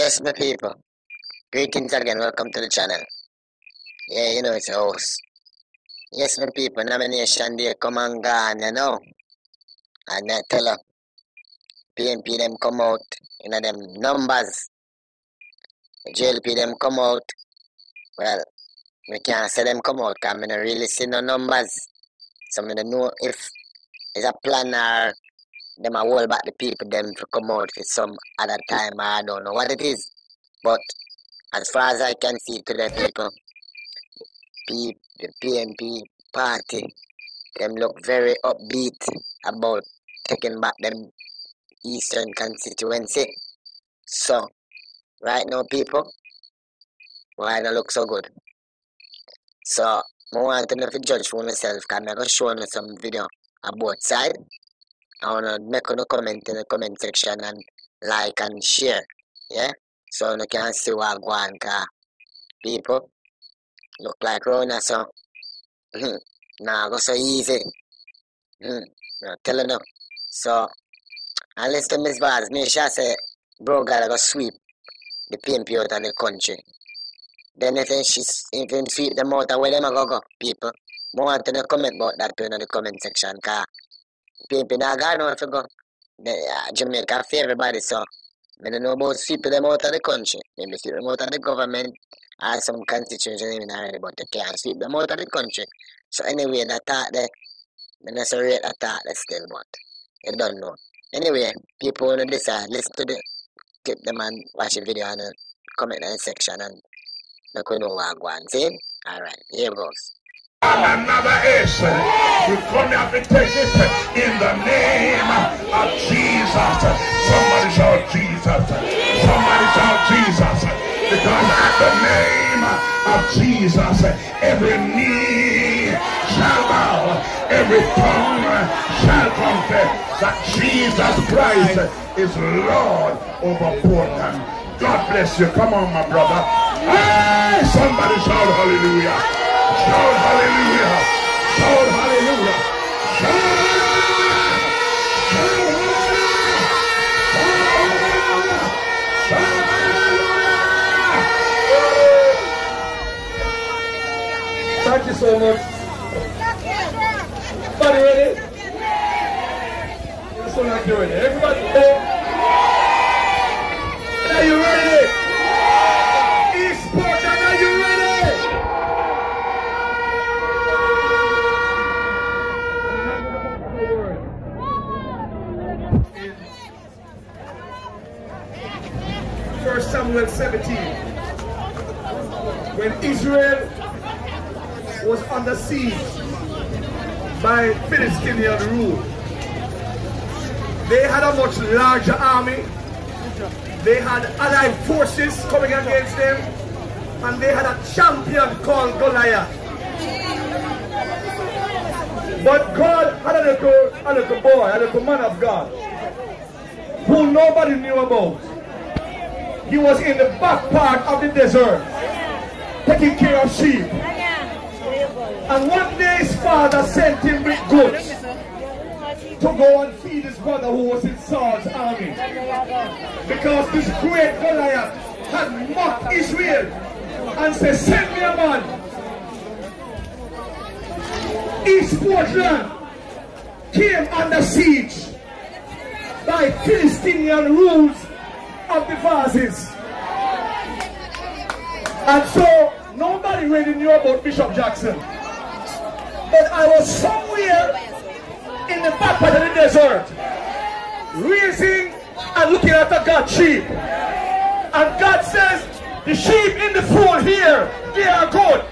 Yes, my people. Greetings again. Welcome to the channel. Yeah, you know it's a host. Yes, my people. Nomination day come and gone, you know. And I tell you, PNP them come out you know, them numbers. JLP them come out. Well, we can't say them come out because I don't really see no numbers. So I don't know if it's a plan or them a hold back the people them to come out for some other time. I don't know what it is. But as far as I can see today, people, P, the PNP party, them look very upbeat about taking back them eastern constituency. So, right now, people, why not look so good? So, I want to know if you judge for myself, because I'm going to show you some video about both I want to make a comment in the comment section and like and share. Yeah? So you can see what going on. People look like Rona, so nah, go so easy. Mm, I'm telling you. So, unless the Miss Vaz, me sure say, bro, gotta go sweep the PNP out of the country. Then if she if you sweep them out, where them go go, people. More want to comment about that in the comment section, cause PNP now got no if you go. Uh, Jamaica for everybody, so I don't know about sweeping them out of the country. Maybe sweep them out of the government or some constitution even already, but they can't sweep them out of the country. So anyway, that thought there, I not so rate that thought there still, but you don't know. Anyway, people want to decide, listen to the clip them and watch the video and comment in the section and let we know what I'm going. See? Alright, here goes. And another is uh, you come to take it uh, in the name of Jesus. Somebody shout Jesus. Somebody shout Jesus. Because at the name of Jesus, every knee shall bow, every tongue shall confess that Jesus Christ is Lord over Portland. God bless you. Come on, my brother. Hey, somebody shout hallelujah. Hallelujah. Hallelujah. Hallelujah. Hallelujah. Shout hallelujah. Thank you so much. Everybody ready. Everybody ready? Are you ready? East Portland, are you ready? First Samuel 17. When Israel siege by Philistinian rule. They had a much larger army. They had allied forces coming against them. And they had a champion called Goliath. But God had a little, a little boy, a little man of God, who nobody knew about. He was in the back part of the desert, taking care of sheep. And one day his father sent him with goods to go and feed his brother who was in Saul's army. Because this great Goliath had mocked Israel and said, send me a man. East Portland came under siege by Philistinian rules of the Vazes. And so nobody really knew about Bishop Jackson. But I was somewhere in the back part of the desert, raising and looking at a God sheep. And God says, the sheep in the fold here, they are good.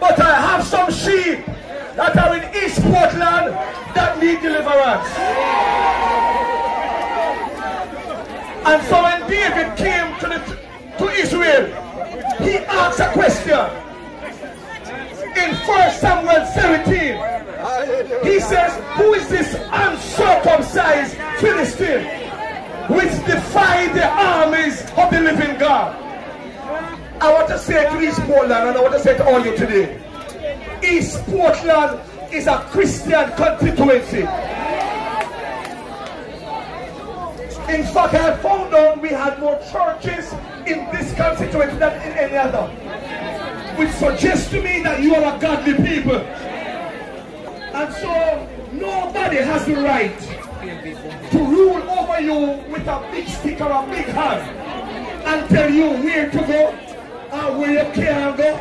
But I have some sheep that are in East Portland that need deliverance. And so when David came to, the, to Israel, he asked a question. In 1 Samuel 17, he says, Who is this uncircumcised Philistine which defied the armies of the living God? I want to say to East Portland, and I want to say to all you today, East Portland is a Christian constituency. In fact, I found out we had more churches in this constituency than in any other. Which suggests to me that you are a godly people. And so nobody has the right to rule over you with a big stick or a big hand and tell you where to go and where you can't go.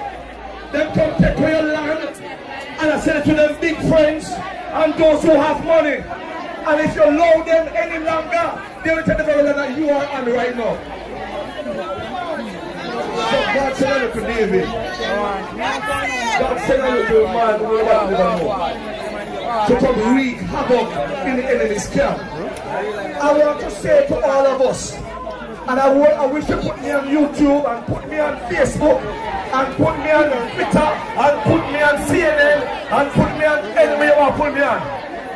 Them come take away your land. And I said to them big friends and those who have money. And if you allow them any longer, they will tell the very that you are on right now. So God said unto David, God said unto a man who was never know, to come wreak havoc in the enemy's camp. I want to say to all of us, and I, I wish you put me on YouTube and put me on Facebook and put me on Twitter and put me on CNN and put me on anywhere you want to put me on.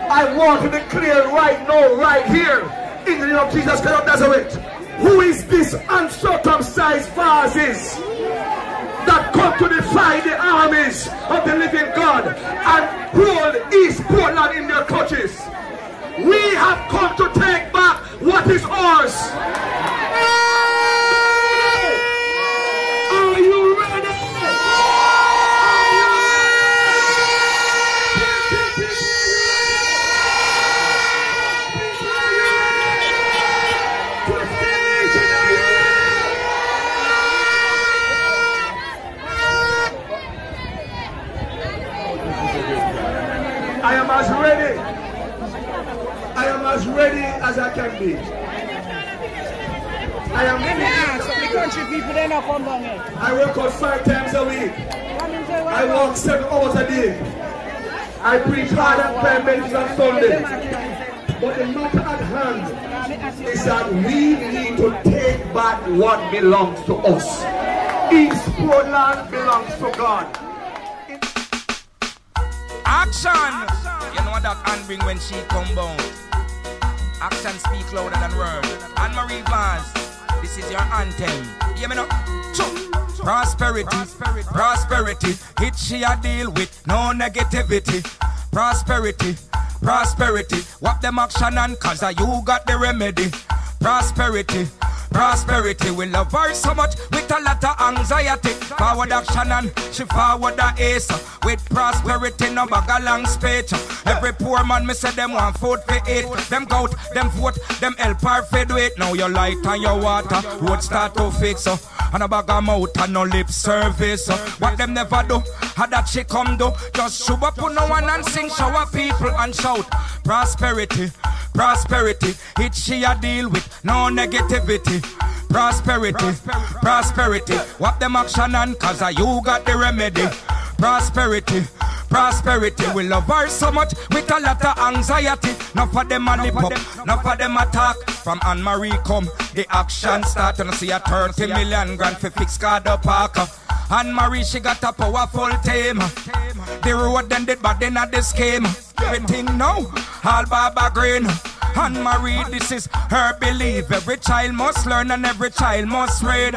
I want to declare right now, right here, in the name of Jesus Christ of Nazareth, who is this uncircumcised Vazes that come to defy the armies of the living God and hold East Portland in their clutches. We have come to take back what is ours. Are you ready? I am as ready. I am as ready as I can be. I am Yeah, so the country people they not come down here. I work out five times a week. Come and say I what walk seven hours a day. I preach hard and play medicine on Sunday. But the matter at hand is that we need to take back what belongs to us. East Portland belongs to God. Action! You know what that Anne bring when she come bound. Action speak louder than words. Anne Marie Vaz, this is your anthem. Hear me now? Choo. Prosperity, prosperity, it she a deal with, no negativity. Prosperity, prosperity, what them action and cause you got the remedy. Prosperity, prosperity, we love her so much with a lot of anxiety. Forward action and she forward the ace. With prosperity, no bag a long speech. Every poor man, me say them want food for eat. Them gout, them vote, them help her feed with. Now your light and your water, road start to fix. And a bag of mouth and no lip service. What them never do, how that she come do. Just show up on no one and sing, shower people and shout. Prosperity, prosperity, it she a deal with, no negativity. Prosperity, prosperity, what them action and cause you got the remedy. Prosperity, prosperity, we love her so much with a lot of anxiety. Not for them a lip up, not for them attack. From Anne Marie come, the action start and see a 30 million grand for fix Cardo Parker. Anne Marie, she got a powerful team. The road ended, but then at the scheme. Everything now, all Baba Green. Anne Marie, this is her belief. Every child must learn and every child must read.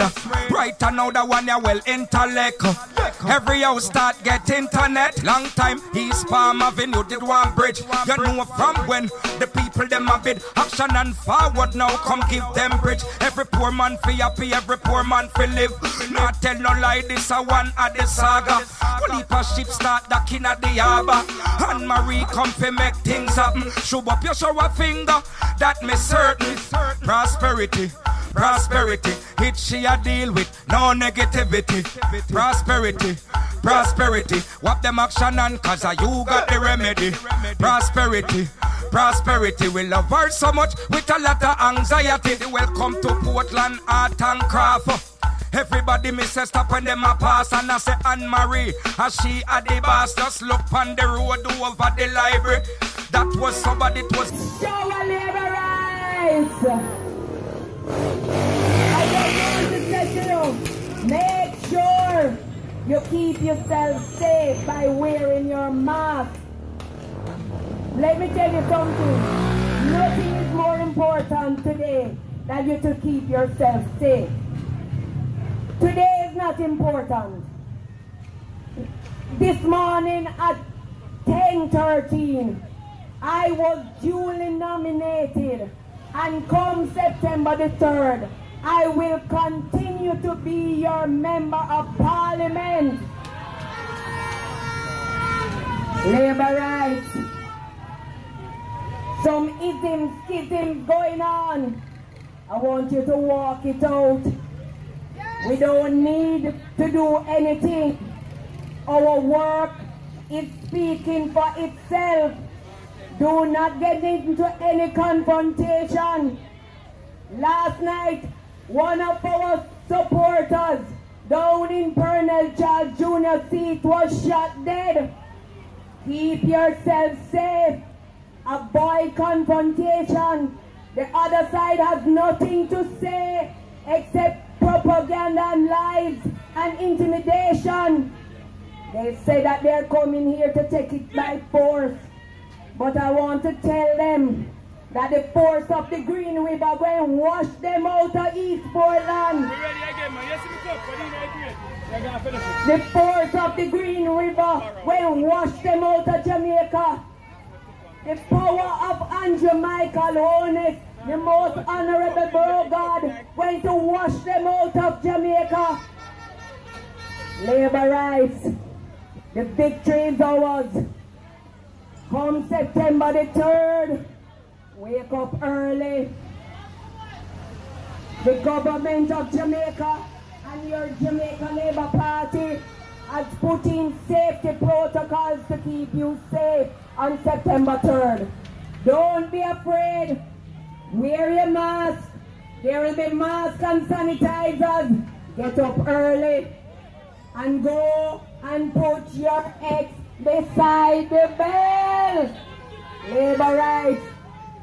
Right now, the one you well intellect. Every house start get internet. Long time, East Palm Avenue did one bridge. You know from when the people them a bid action and forward now. Come give them bridge. Every poor man fi happy, every poor man fi live. Not tell no lie, this a one of the saga. Well, heap of ship start docking at the harbor. Anne Marie come fi make things happen. Show up your shower finger, that me certain. Prosperity, prosperity, it she a deal with, no negativity. Prosperity, prosperity, what them action and cause you got the remedy. Prosperity, prosperity, we love her so much with a lot of anxiety. Welcome to Portland Art and Craft. Everybody me say stop when them a pass and I say Anne Marie as she a the boss just look on the road over the library that was somebody it was Show a labor rights. I just want to say to you, make sure you keep yourself safe by wearing your mask. Let me tell you something. Nothing is more important today than you to keep yourself safe. Today is not important. This morning at 10:13, I was duly nominated, and come September the 3rd, I will continue to be your member of parliament. Labor rights. Some ism, schism going on. I want you to walk it out. We don't need to do anything. Our work is speaking for itself. Do not get into any confrontation. Last night, one of our supporters down in Pearnel Charles Jr. seat was shot dead. Keep yourself safe. Avoid confrontation. The other side has nothing to say except propaganda and lies and intimidation. They say that they're coming here to take it by force. But I want to tell them that the force of the Green River will wash them out of East Portland. We're ready again, my yes and go. The force of the Green River will wash them out of Jamaica. The power of Andrew Michael the most honorable God, went to wash them out of Jamaica. Labor rights, the victory is ours. Come September the 3rd, wake up early. The government of Jamaica and your Jamaica Labour Party has put in safety protocols to keep you safe on September 3rd. Don't be afraid. Wear your mask. There will be masks and sanitizers. Get up early and go and put your ex beside the bell. Labor rights.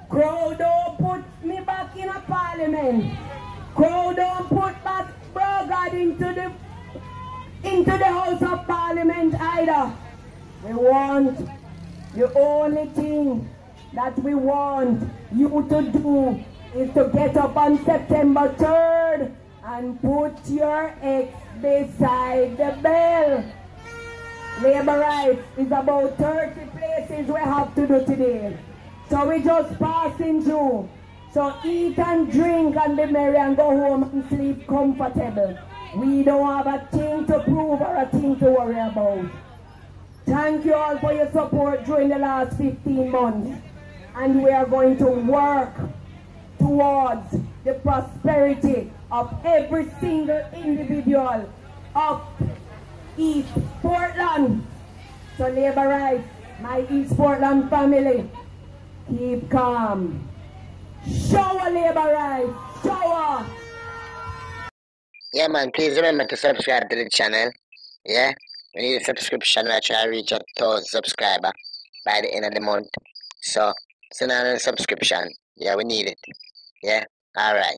Crow don't put me back in a parliament. Crow don't put back Brogard into the into the House of Parliament either. We want the only thing that we want you to do is to get up on September 3rd and put your ex beside the bell. Labor rights is about 30 places we have to do today. So we just passing through. So eat and drink and be merry and go home and sleep comfortable. We don't have a thing to prove or a thing to worry about. Thank you all for your support during the last 15 months. And we are going to work towards the prosperity of every single individual of East Portland. So labor rights, my East Portland family, keep calm. Show a labor rights, shower. Yeah, man, please remember to subscribe to the channel. Yeah, we need a subscription. We try to reach a thousand subscriber by the end of the month. So, send out a subscription. Yeah, we need it. Yeah, alright.